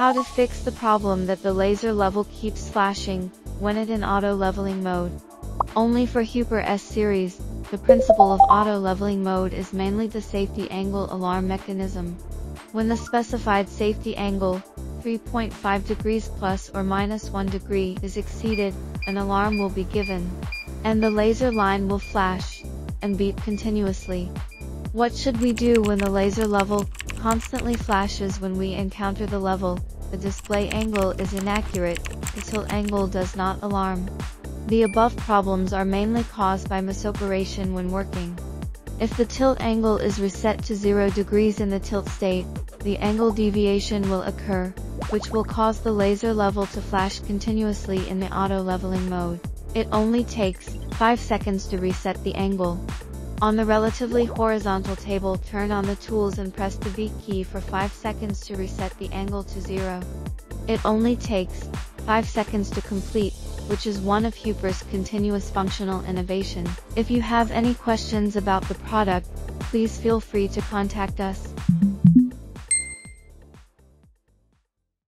How to fix the problem that the laser level keeps flashing when it in auto leveling mode. Only for Huepar S series, the principle of auto leveling mode is mainly the safety angle alarm mechanism. When the specified safety angle, 3.5 degrees plus or minus 1 degree is exceeded, an alarm will be given. And the laser line will flash, and beep continuously. What should we do when the laser level constantly flashes when we encounter the level, the display angle is inaccurate, the tilt angle does not alarm. The above problems are mainly caused by misoperation when working. If the tilt angle is reset to 0 degrees in the tilt state, the angle deviation will occur, which will cause the laser level to flash continuously in the auto leveling mode. It only takes 5 seconds to reset the angle. On the relatively horizontal table turn on the tools and press the V key for 5 seconds to reset the angle to 0. It only takes 5 seconds to complete, which is one of Huepar's continuous functional innovation. If you have any questions about the product, please feel free to contact us.